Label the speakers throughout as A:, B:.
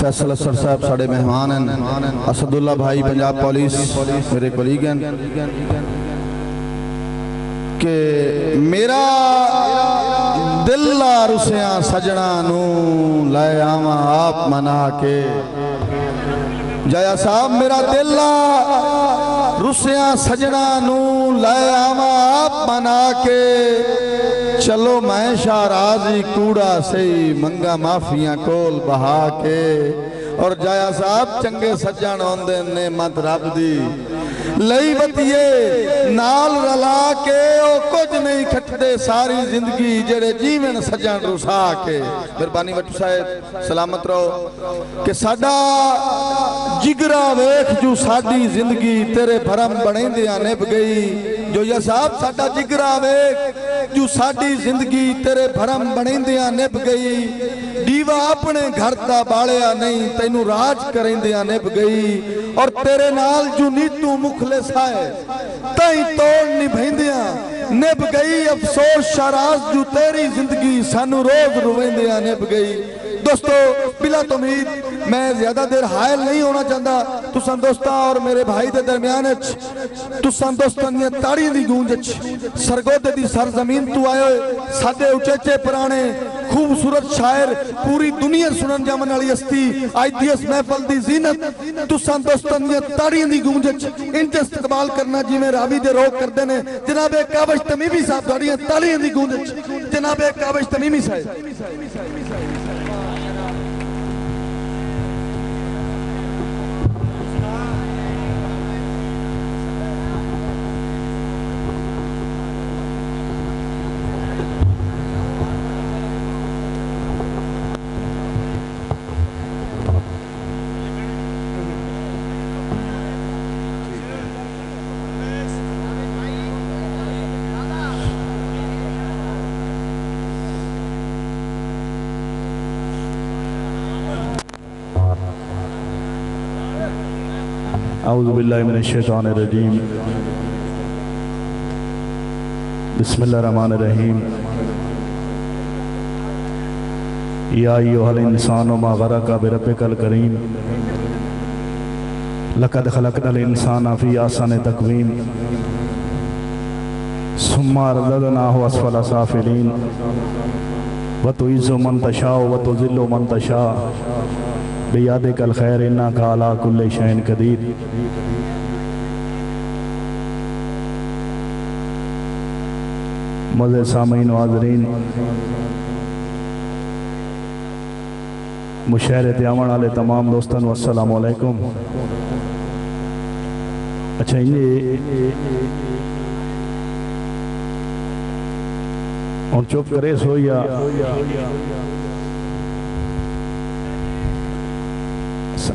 A: फैसल असर साहब साढ़े मेहमान हैं। असदुल्ला भाई, पंजाब पुलिस, मेरे कोलीग हैं। कि मेरा दिल रुसिया सजना लै आवा आप मना के। जाया साहब, मेरा दिल रुसिया सजना लै आवा आप मना के। चलो मैं शाराजी कूड़ा सही मंगा माफिया कोल बहा के। और जया साहब, चंगे सज्जन आते ने मत रब दी। बतिए, नाल रला के, ओ कुछ नहीं खटते सारी ज़िंदगी जेड़े जीवन सजन रुसा के। मेहरबानी बटू साहेब, सलामत रहो। कि साढ़ा ਜਿਗਰਾ ਵੇਖ ਜੂ ਸਾਡੀ ਜ਼ਿੰਦਗੀ ਤੇਰੇ ਭਰਮ ਬਣਾਉਂਦਿਆਂ ਨਿਭ ਗਈ। ਜੋ ਯਾ ਸਾਹਿਬ, ਸਾਡਾ ਜਿਗਰਾ ਵੇਖ ਜੂ ਸਾਡੀ ਜ਼ਿੰਦਗੀ ਤੇਰੇ ਭਰਮ ਬਣਾਉਂਦਿਆਂ ਨਿਭ ਗਈ। ਦੀਵਾ ਆਪਣੇ ਘਰ ਦਾ ਬਾਲਿਆ ਨਹੀਂ, ਤੈਨੂੰ ਰਾਜ ਕਰਿੰਦਿਆਂ ਨਿਭ ਗਈ। ਔਰ ਤੇਰੇ ਨਾਲ ਜੂ ਨੀਤੂ ਮੁਖਲਿਸ ਹੈ, ਤਈ ਤੋੜ ਨਿਭੈਂਦਿਆਂ ਨਿਭ ਗਈ। ਅਫਸੋਸ, ਸ਼ਰਾਜ਼ ਜੂ ਤੇਰੀ ਜ਼ਿੰਦਗੀ ਸਾਨੂੰ ਰੋਜ਼ ਰੁਵੈਂਦਿਆਂ ਨਿਭ ਗਈ। दोस्तों, बिला उम्मीद मैं ज़्यादा देर हायल नहीं होना चाहता। तुसा दोस्ता और मेरे भाई के दरम्यान तुसा दोस्तां दी ताड़ी दी गूंज सरगोदे दी सरजमीन तू होए साडे उचेचे पुराने, खूबसूरत शायर, पूरी दुनिया सुनन जामन वाली हस्ती आज दी इस महफल दी जीनत। तुसा दोस्तां दी ताड़ियाँ दी गूंज इंज इस्तकबाल करना जिवें रावी दे रोक करदे ने। जनाबे काबश तमीमी साहब ताड़ियाँ ताड़ियाँ दी गूंज जनाबे काबश तमीमी साहब।
B: अउज़बिल्लिमिनशैतानिर्रजीम बिस्मिल्लाहिर्रहमानिर्रहीम या अय्युहल इंसानु मा गरका बिरब्बिकल करीम लक़द खलक़नल इंसाना फ़ी ahsani तक़वीम सुम्मा रददनाहु अस्फला साफिलीन व तुइज़्ज़ु मन तशाउ व तुज़िल्लु मन तशा बियादिकल खैर इन्नका अला कुल्लि शैइन कदीर। मज़े सामीन वाजरीन। मुशहरे ते आवन वाले तमाम दोस्तन अस्सलाम वालेकुम अच्छा ये और चुप करे सो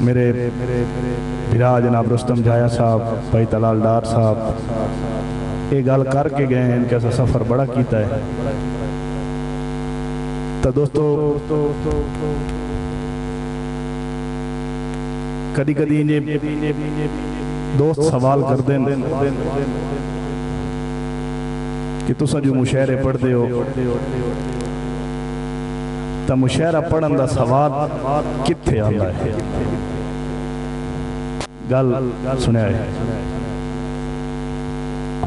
B: मेरे बिरा जनाब रुस्तम जाया साहब, भाई तलाल डार साहब। ये गल करके गए हैं, इनके सफ़र बड़ा किया है। तो दोस्तों कदी कदी दोस्त सवाल करते हैं कि तुसा जो मुशायरे पढ़ते हो पढ़न का सवाल कितने आता है गल सुनिया है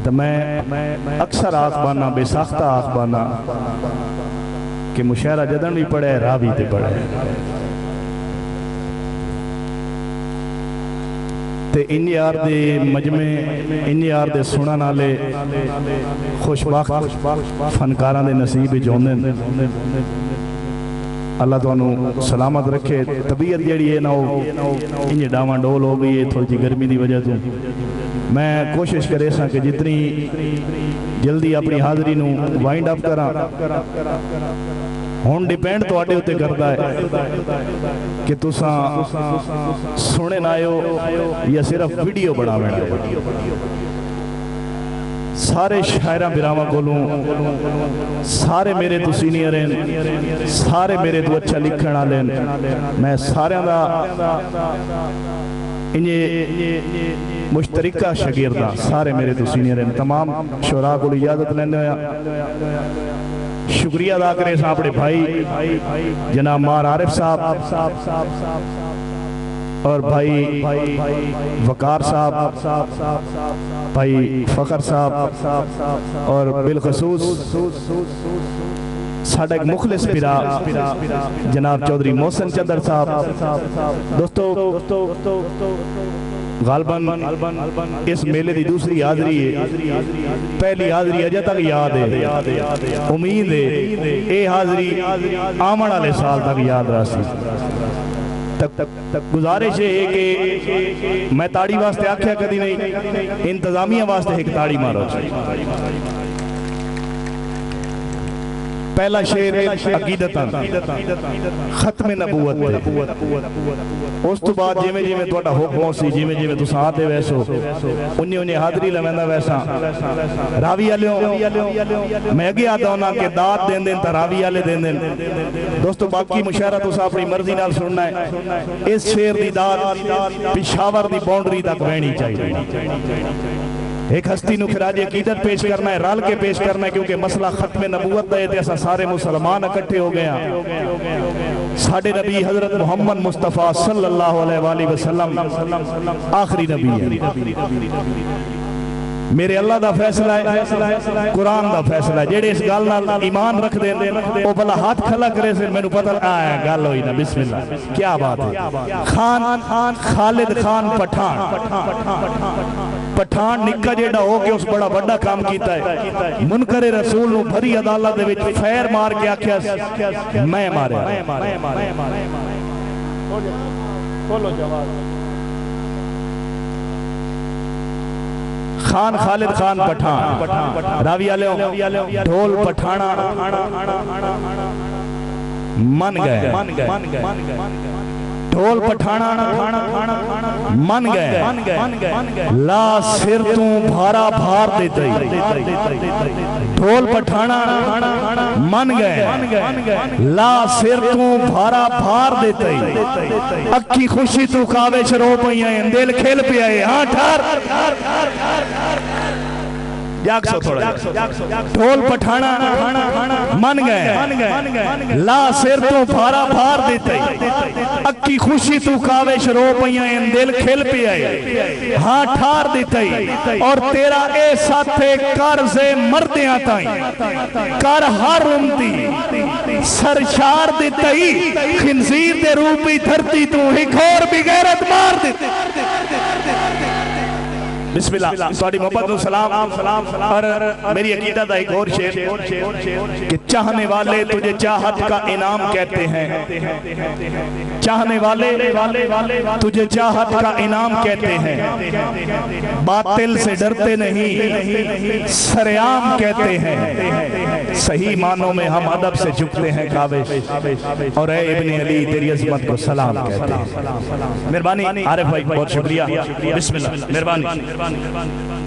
B: तो मैं अक्सर आख बाना बेसाख्ता आख बाना कि मुशायरा जदन भी पढ़े रावी ते पढ़े ते इन यार दे मजमे इन यार दे सुनन वाले खुशबख्त फनकारां दे नसीब आउंदे अल्लाह तुहानू सलामत रखे। तबीयत जी है ना इंज डावा डोल हो गई है थोड़ी जी गर्मी की वजह तो मैं कोशिश करे सा कि जितनी जल्दी अपनी हाजरी वाइंड अप करा। हूँ डिपेंड थोड़े उत्ते करता है कि तुसा सुने ना आयो या सिर्फ़ वीडियो सारे शायरा बिरावा कोलों। सारे मेरे तो सीनियर हैं सारे मेरे तो अच्छा लिखण वाले मैं सारे का इन्हे मुश्तरिका शगिरदा, सारे मेरे तो सीनियर हैं तमाम शुरा को इजाज़त होया। शुक्रिया अदा करे अपने भाई, जनाब मार आरिफ साहब। और भाई वकार साहब, भाई फखर साहब और बिलखसूस मुखलिस पिरा, जनाब चौधरी मोहसन चंदर साहब। दोस्तों, गालबन इस मेले की दूसरी हाजरी है। पहली हाजरी अजे तक याद है। उम्मीद है ये हाजरी आवन वाले साल तक याद रहा गुजारिश है कि मैं ताड़ी वास्ते आख्या कदी नहीं। इंतजामिया वास्ते एक ताड़ी मारो। पहला शेर खत्म उस तो बाद जिमें जिमें थोड़ा हुक्म सी जिमें जिमें आते वैसो उन्नी उन्नी हाजरी लवेंदा वैसा। रावी मैं अगे आता हूँ कि दात दें दें रावी आले दें दें दोस्तों, बाकी मुशायरा तुस अपनी मर्ज़ी नाल सुनना है। इस शेर की दात पिशावर की बाउंड्री तक बहनी चाहिए एक हस्ती खिराज अकीदत पेश करना है, रल के पेश करना है, क्योंकि मसला खत्म नबूत है असा सारे मुसलमान इकट्ठे हो गए साढ़े नबी हज़रत मोहम्मद मुस्तफ़ा सल्लल्लाहु अलैहि वसल्लम, आखिरी नबी है। मेरे अल्लाह का फैसला है, कुरान का फैसला है। जेड़े इस गल ईमान रख दे भला हाथ खला करे से मैंने पता आया गल ना, बिस्मिल्लाह, क्या बात है? खान खान खालिद खान पठान। पठान निक्का जेड़ा हो के उस बड़ा बड़ा काम किया है। मुनकरे रसूल भरी अदालत फैर मार के आख्या मैं मारे खान खालिद खान पठान। ढोल पठाना मन गए। ढोल पठाना मन गए। ला सिर तू भारा भार देते ढोल पठाना मन गए। ला सिर तू भारा भार देते अखी खुशी तू कावे रो पई दिल खेल पिया हाँ ठार। जाग सो थोड़ा ढोल पठाना मन गए ला सिर तो फारा फार देते। अक्की खुशी तू कावेश रो पइया दिल खिल पे हाँ ठार देते। और तेरा ए साथे कर से मरदिया ताई। कर हर उमती सरशार देते। खिंजीर दे रूप धरती तू ही घोर बिगैरत मार देते। बिस्मिल्लाह। सॉरी मोहब्बत सलाम। सलाम। और मेरी अकीदत का एक और शेर कि चाहने वाले तुझे चाहत का इनाम कहते हैं। चाहने वाले तुझे चाहत का इनाम कहते हैं। बातिल से डरते नहीं सरेआम कहते हैं। सही मानों में हम अदब से झुकते हैं काबिश। और इब्ने अली तेरी अजमत को सलाम कहते हैं। मेहरबानी आरिफ भाई बहुत शुक्रिया। बिस्मिल्लाह मेहरबानी। मेहरबानी